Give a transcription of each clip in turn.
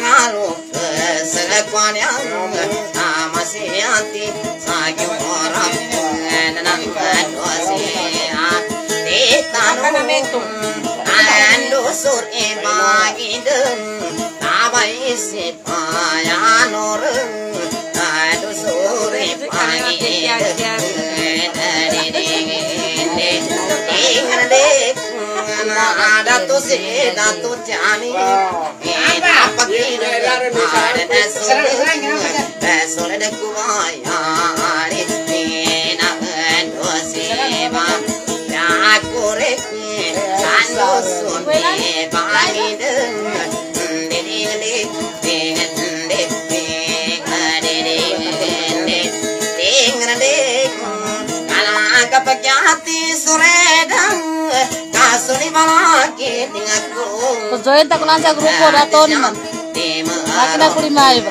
ሆናሉ ስለኳን ያሉ አማሴ አንቲ ሳጊ ወራም ነናን ቀዶሲ ጤታኑ ሜቱም አንዱ ሱርኤ ማጊድም ናባይ ሲፓ ያኖርም አንዱ ሱርኤ ማጊድም ነኔ ነኔ ነኔ সে না তো জানি পাখির পাড় না সোলে সোলে কুমায়া balaki tingaku Join tak kulan sa grupo dato ni man. Makin aku lima ibu.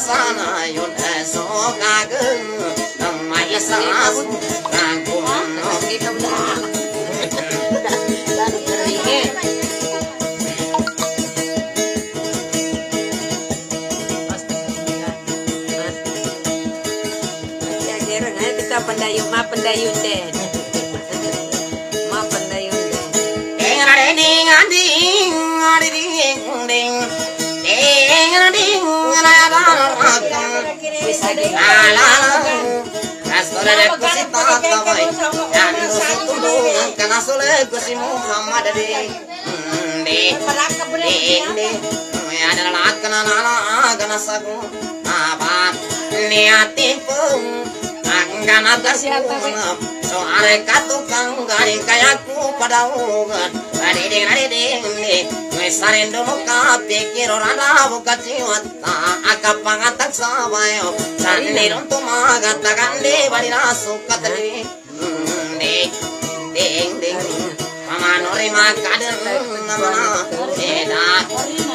birawat Omagina wani Nena mata panga Tenasya Dadiding ding ding ding Sabang ding ding ding Sawatan luang Tema amat Nena mikayang edis Manggulu Ima palut suan tangang Amasana yun so gagang Namaya sa aso Nangkung kita pendayung, ma pendayung deh. Ma pendayung deh. Ding ding ding Ding Are katukang gari kayaku pada pangatak sabayo Sandiron tumagat Tagandi barina suka teri Ding ding ding Pamano rima kader namana Eda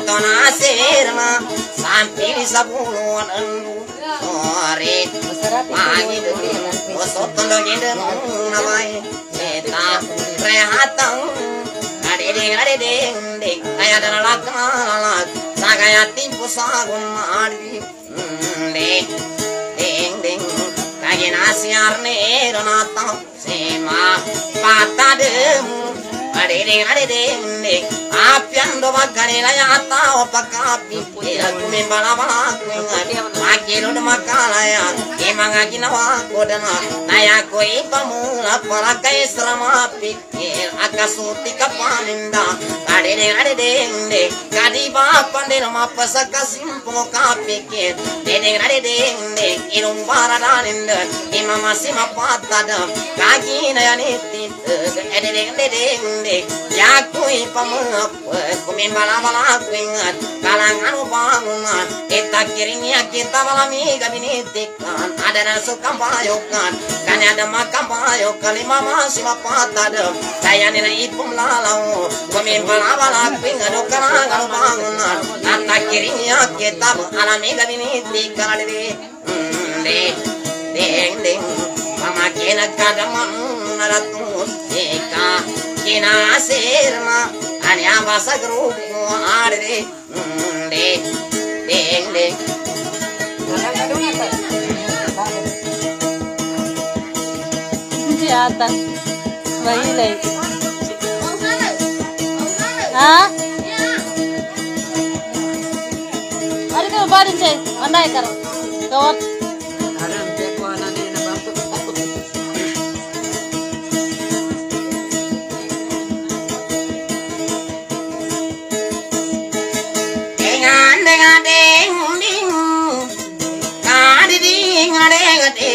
Tona serma Sampi sabuluan endu Sore Pagi dulu Osoton do gede namai Eta Rehatang Ade ding ade ding ding Aya dana lakalak Sagaya timpu sagun madi Ding ding ding Kagi nasi arne donata Sema patademu అడేరే అడేరే ఉండే ఆప్యాండు మక్కడేలయ అత్తా ఒప్ప కాపి పుయ్యకుమి బలబలాకుమి మాకేలుడు మక్కాలయ ఏ మగాకిన వాకోటన నయా కొయి పమూల పొలకై శ్రమాపి అక్క సూతిక పానింద అడేరే అడేరే ఉండే కదివా పండిన మప్ప సక్క సింపో కాపికే దేనే అడేరే ఉండే ఇరుం బారడానింద ఇమమ సిమ పాత్తడ కాకినయ నిత్తి అడేరే అడేరే ఉండే Ya ya kui pamap kumin kalangan bangunan kita kirimnya kita balami ada kan ada makam saya lalau bangunan kita alami gabini tikan ada di ding mama kena kadamam naratus. Eka kina sirma ania basa grupo arde de ding ding आता वही लाइक हाँ अरे तो बारिश है अन्ना करो तो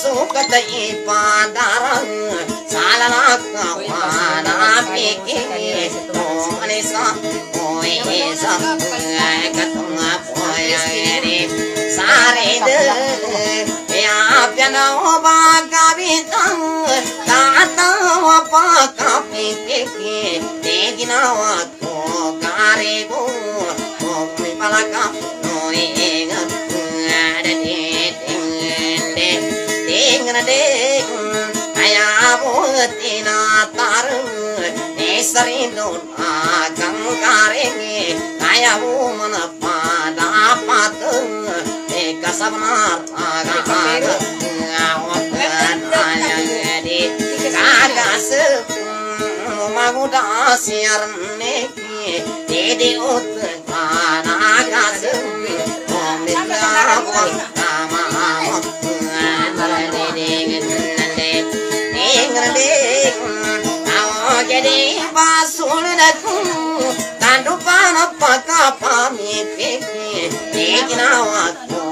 ಸುಖದೈ ಪಾದಾರ ಸಾಲನಾಪಿಗೆ ಓಮನೆ ಸೋಯೇ ಸಪ್ಪ ಪೋಯರೆ ಸಾರೆದ ಯಾಪ್ಯನ ಒಬ್ಬ ಕವಿತ ತಾತ ಒಬ್ಬ ಕವಿತೆಗೆ Eginawa ko kare ko Kumi palaka no ingat Ada di tingende Tingna dek Kaya buti na taru Nesari luna kankare Kaya bumana pada patu Eka sabnar aga aga siyarne ki dedi ot bana gazım omilla bol tamam Gede basulna ku tandu pana wa ko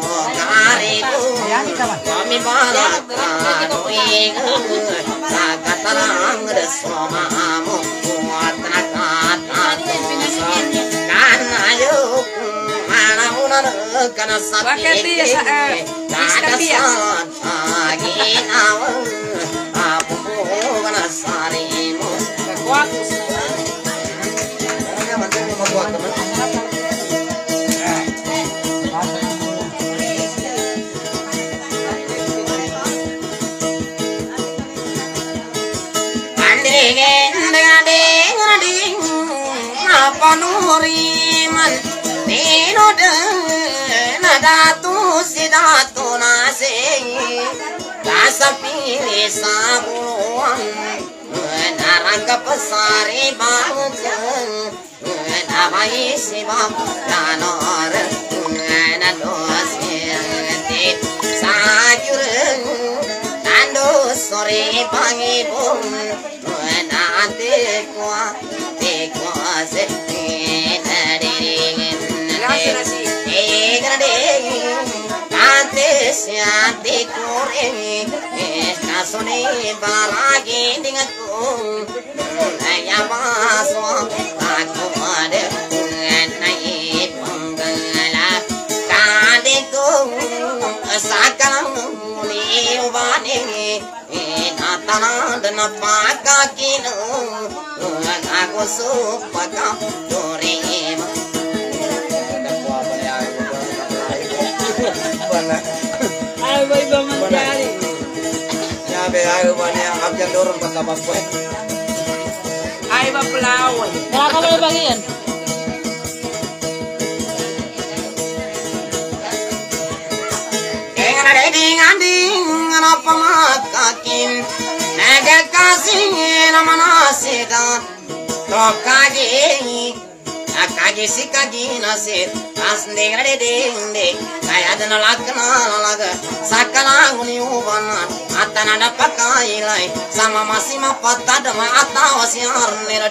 kana Wakati ya, iskapi ya. sarimu panuriman nino de nadatu sidatu nase rasa pili sabuan narangka pesari bangun namai sibam kanor nadosirti sajureng nando sore pangibum nanti kuah tekwa Suni ಬಾರಾಗಿ ನಿಗದು ನಯವಾ ಸ್ವಾಮಿ Kumara Tanah dan apa kaki nu, aku suka kau. Ayo banyak abjang dorong pas apa poe. Ay. Wala ka ba bagian? Engan ada ding anding apa makakin. Nasida. Tokaji. Akagi sikagi nasir. Asnding ada ding ding. Kaya ada nolakna nolaga. Sakala nguni ubana. Atana ada pakai lai. Sama masih mapata dama atawa siar nera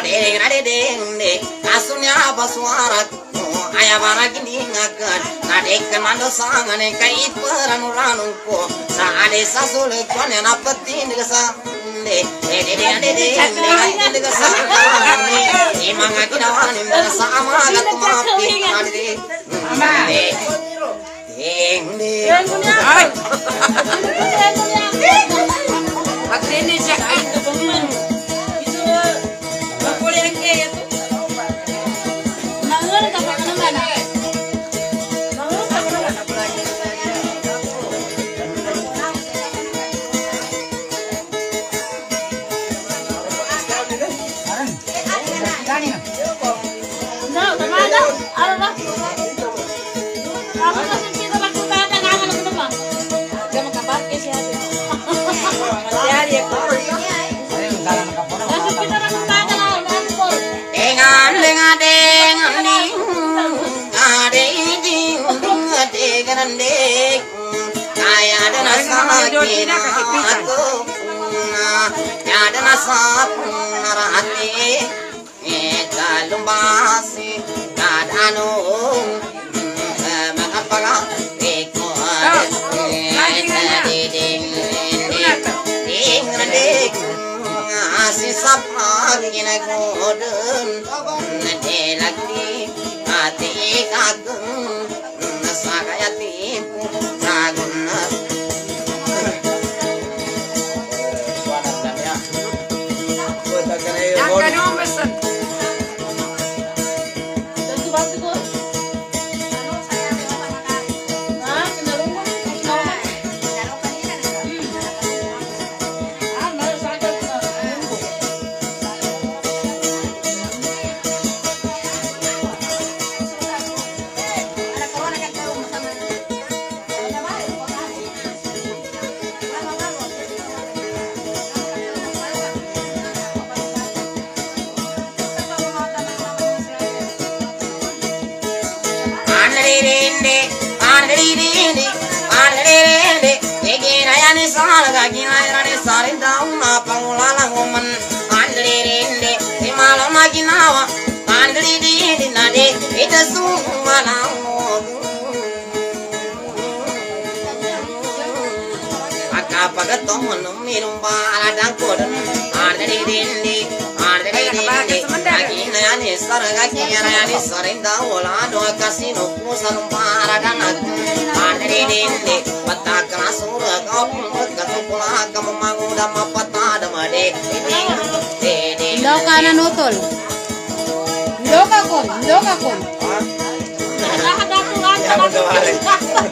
di ding. Ding ding ding. Ina kaile no sin ne sak apa kareno ode ngade ding ding asunya basuarat aya baragini ngakan nade kanando sangane kai peranu ranu ko saade sasule kone na pati nigasa de de de de de de de nigasa ne imanga kinawani nigasa ama gatumapi ade de ding ding Ay! Pagdini aku ada nasa narati kalumbasi kadano makapaga eko ade ding ding ding asi sapagi na godun nade lagni ati kagum na ginawa. Andirinde nade ita sumala. Akapagatong minum bala dangkodan. Andirinde, andirinde. Agina yani saraga gina yani sarinda wala do kasino kusan para danak. Andirinde, patakana sura kapun katupula kamu manguda mapata damade. Daw ka na nutol. Loka kon, loka kon. Nakadakuan ka na.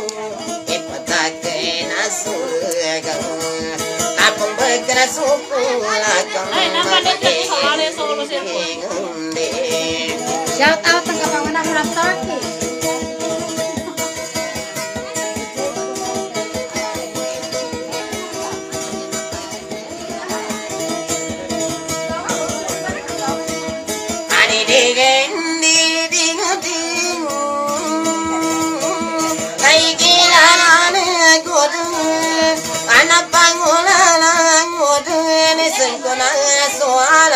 跟他说不拉倒。哎，那把那灯好拿来烧了，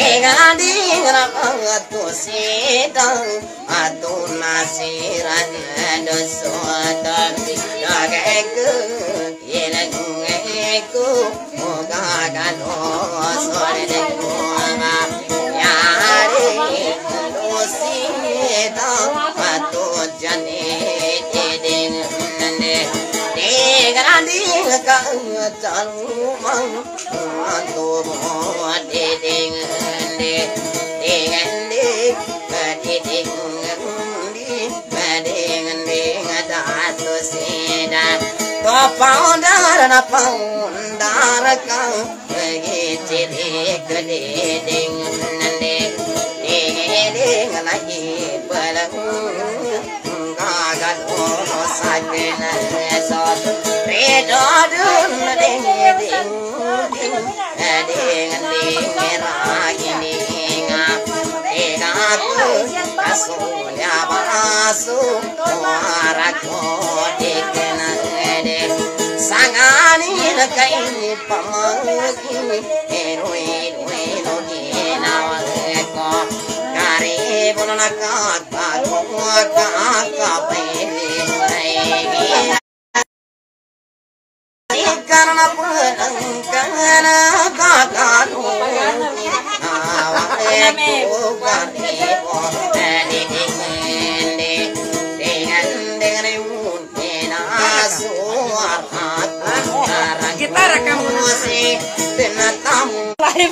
gadi rakatu sedang atu nasiran dosu tapi dageku yelengeku moga gano soreku ma yare dosi sedang atu jane tedin nande de gadi ka chalu mang atu mo tedin പൗണ്ടാരണ പൗണ്ടാറക്കം Asu, asu, asu, asu, asu, asu, asu, asu, asu, asu, asu, asu, asu, asu, sangani na kai ni pamangi eru eru eru ni na wa ko kare bonana ka ka ko ka ka pe ni karna puran kana ka ka ko na wa ko ka ko suar hati